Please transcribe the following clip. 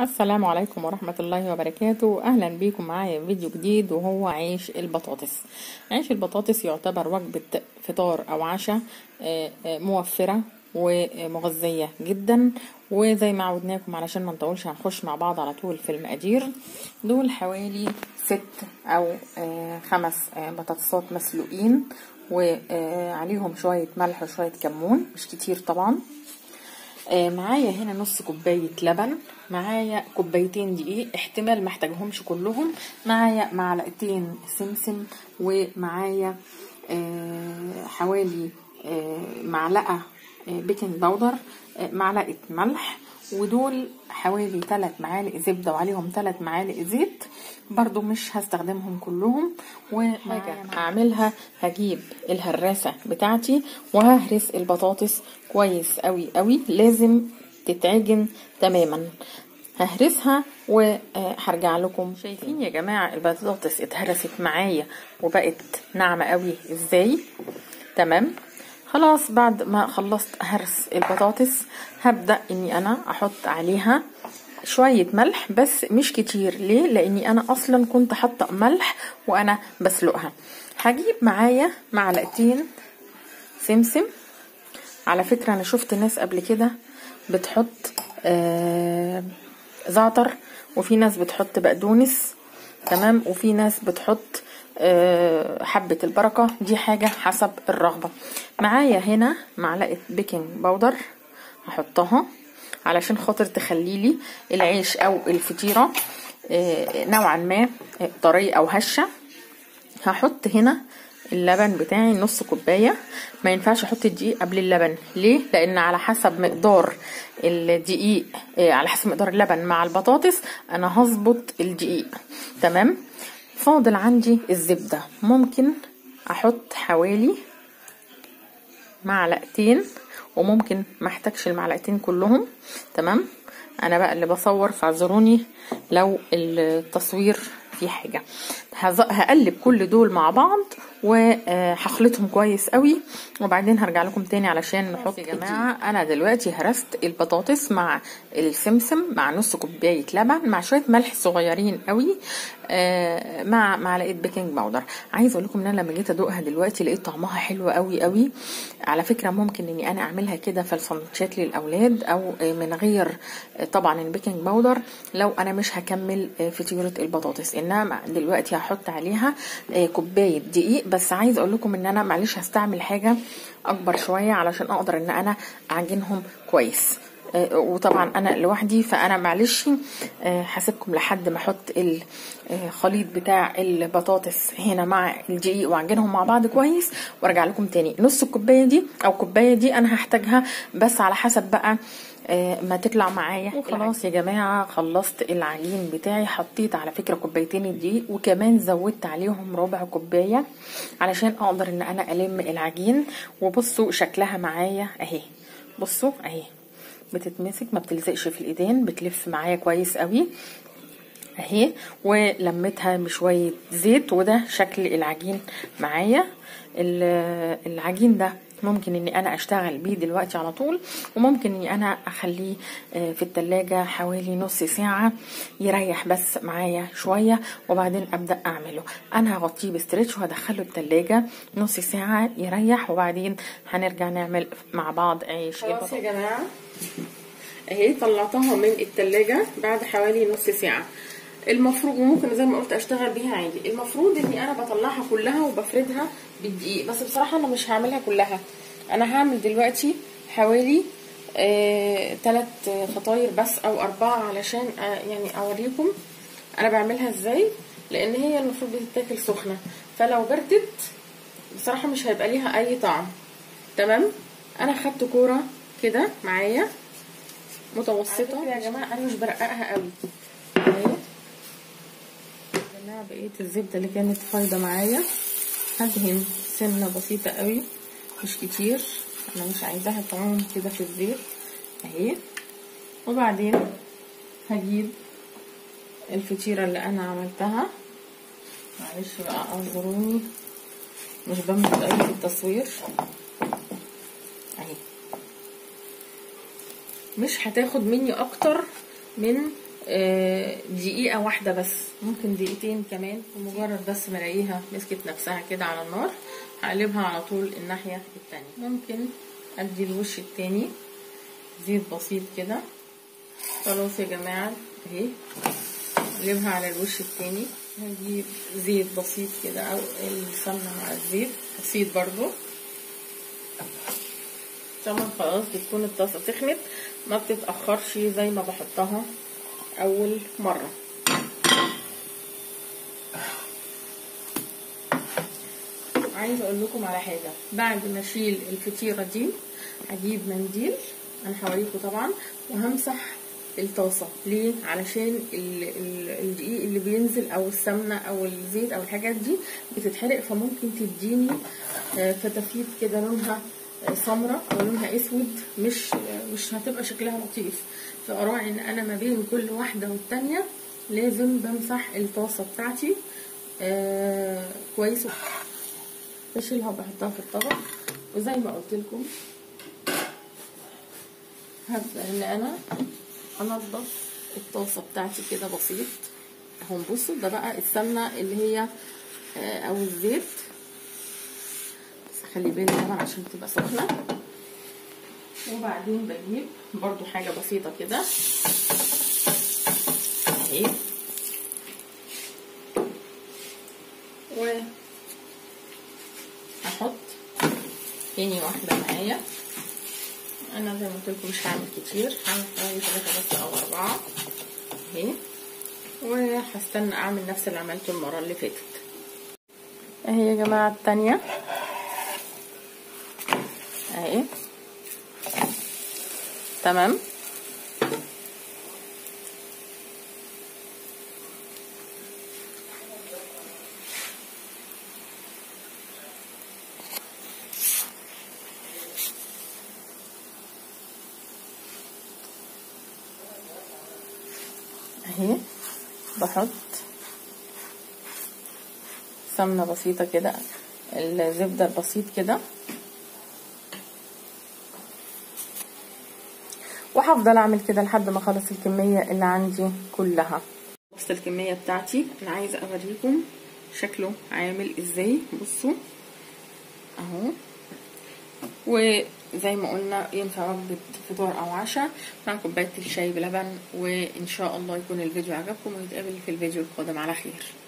السلام عليكم ورحمة الله وبركاته. أهلا بيكم معايا في فيديو جديد وهو عيش البطاطس. عيش البطاطس يعتبر وجبة فطار أو عشاء آه، آه، موفرة ومغذية جدا. وزي ما عودناكم علشان ما نطولش هنخش مع بعض على طول في المقادير. دول حوالي ست أو آه، خمس بطاطسات مسلوقين وعليهم شوية ملح وشوية كمون مش كتير طبعا. معايا هنا نص كوباية لبن معايا كوبايتين دقيق احتمال محتاجهمش كلهم معايا معلقتين سمسم ومعايا آه، حوالي آه، معلقة آه، بيكنج باودر آه، معلقة ملح ودول حوالي 3 معالق زبدة وعليهم 3 معالق زيت. برضو مش هستخدمهم كلهم وحاجة هعملها. هجيب الهراسة بتاعتي وههرس البطاطس. كويس قوي قوي لازم تتعجن تماما. ههرسها وهرجع لكم. شايفين يا جماعة البطاطس اتهرست معايا وبقت ناعمة قوي إزاي؟ تمام. خلاص بعد ما خلصت هرس البطاطس هبدأ إني أنا أحط عليها شوية ملح بس مش كتير. ليه؟ لإني أنا أصلا كنت حاطة ملح وأنا بسلقها. هجيب معايا معلقتين سمسم. على فكرة أنا شفت ناس قبل كده بتحط آه زعتر وفي ناس بتحط بقدونس تمام؟ وفي ناس بتحط حبة البركة دي حاجة حسب الرغبة. معايا هنا معلقة بيكنج باودر هحطها علشان خاطر تخليلي العيش أو الفطيرة آه نوعا ما طرية أو هشة. هحط هنا اللبن بتاعي نص كوباية. ما ينفعش أحط الدقيق قبل اللبن. ليه؟ لأن على حسب مقدار الدقيق آه على حسب مقدار اللبن مع البطاطس أنا هظبط الدقيق. تمام؟ فاضل عندي الزبدة. ممكن أحط حوالي معلقتين وممكن ما احتاجش المعلقتين كلهم. تمام؟ أنا بقى اللي بصور فاعذروني لو التصوير فيه حاجة. هقلب كل دول مع بعض وهخلطهم كويس قوي. وبعدين هرجع لكم تاني علشان نحط يا جماعة. أنا دلوقتي هرست البطاطس مع السمسم مع نص كوباية لبن مع شوية ملح صغيرين قوي مع معلقة baking powder عايزه أقول لكم إن أنا لما جيت أدوقها دلوقتي لقيت طعمها حلو قوي قوي. على فكرة ممكن إني أنا أعملها كده في السندوتشات للأولاد أو من غير طبعا ال baking powder لو أنا مش هكمل فطيره البطاطس. إنما دلوقتي هحط عليها كوباية دقيق. بس عايزه أقول لكم إن أنا معلش هستعمل حاجة أكبر شوية علشان أقدر إن أنا أعجنهم كويس. وطبعا أنا لوحدي فأنا معلش هسيبكم لحد ما أحط الخليط بتاع البطاطس هنا مع الدقيق وأعجنهم مع بعض كويس وأرجع لكم تاني. نص الكوباية دي أو كوباية دي أنا هحتاجها بس على حسب بقى ما تطلع معايا. وخلاص. يا جماعة خلصت العجين بتاعي. حطيت على فكرة كوبايتين الدقيق وكمان زودت عليهم ربع كوباية علشان أقدر إن أنا ألم العجين. وبصوا شكلها معايا أهي. بصوا أهي. بتتمسك ما بتلزقش في الإيدين بتلف معايا كويس قوي أهي. ولمتها بشوية زيت وده شكل العجين معايا. العجين ده ممكن إني أنا أشتغل بيه دلوقتي على طول وممكن إني أنا أخليه في التلاجة حوالي نص ساعة يريح بس معايا شوية وبعدين أبدأ أعمله. أنا هغطيه بستريتش وهدخله التلاجة نص ساعة يريح وبعدين هنرجع نعمل مع بعض عيش. خلاص يا جماعة. اهي طلعتها من التلاجة بعد حوالي نص ساعة. المفروض وممكن زي ما قلت أشتغل بيها عادي. المفروض إني أنا بطلعها كلها وبفردها بالدقيق بس بصراحة أنا مش هعملها كلها. أنا هعمل دلوقتي حوالي آه تلات فطاير بس أو أربعة علشان آه يعني أوريكم أنا بعملها إزاي لأن هي المفروض بتتاكل سخنة. فلو بردت بصراحة مش هيبقى ليها أي طعم. تمام؟ أنا خدت كورة كده معايا. متوسطة. يا جماعة أنا مش برققها قوي. جماعة بقيه الزبدة اللي كانت فايضة معايا. هدهن سنه بسيطة قوي مش كتير. أنا مش عايزاها تعوم كده في الزيت. أهي. وبعدين هجيب الفطيرة اللي أنا عملتها. معلش بقى أعذروني. مش بملك قوي في التصوير اهي مش هتاخد مني أكتر من آه، دقيقة واحدة بس. ممكن دقيقتين كمان ومجرد بس ما ألاقيها مسكت نفسها كده على النار هقلبها على طول الناحية التانية. ممكن أدي الوش التاني زيت بسيط كده. خلاص يا جماعة أهي. أقلبها على الوش التاني. هجيب زيت بسيط كده أو السمنة مع الزيت. بسيط برضو. طبعا خلاص بتكون الطاسة سخنت ما بتتأخرش زي ما بحطها أول مرة. عايزة أقول لكم على حاجة. بعد ما أشيل الفطيرة دي هجيب منديل أنا هوريكم طبعا وهمسح الطاسة. ليه؟ علشان ال- ال- الدقيق اللي بينزل أو السمنة أو الزيت أو الحاجات دي بتتحرق فممكن تديني آه، فتافيت كده لونها سمراء أو لونها أسود مش مش هتبقى شكلها لطيف. فأراعي إن أنا ما بين كل واحدة والتانية لازم بمسح الطاسة بتاعتي. آه كويس. بشيلها وبحطها في الطبق. وزي ما قلت لكم هبدأ إن أنا أنضف الطاسة بتاعتي كده بسيط. اهو بصوا ده بقى السمنة اللي هي آه أو الزيت. خلي بالي طبعا عشان تبقى سخنة. وبعدين بجيب برضو حاجة بسيطة كده. اهي. و هحط تاني واحدة معايا. أنا زي ما قلت مش هعمل كتير. هعمل حوالي ثلاثة بس أو أربعة. اهي. وهستنى أعمل نفس اللي عملته المرة اللي فاتت. اهي يا جماعة التانية. أهي. تمام. أهي. بحط سمنة بسيطة كده الزبدة البسيط كده. وهفضل أعمل كده لحد ما أخلص الكمية اللي عندي كلها. بص الكمية بتاعتي. أنا عايزة أوريكم شكله عامل إزاي. بصوا. أهو. وزي ما قلنا ينفع وجبة فطار أو عشاء مع كوباية الشاي بلبن وإن شاء الله يكون الفيديو عجبكم ونتقابل في الفيديو القادم. على خير.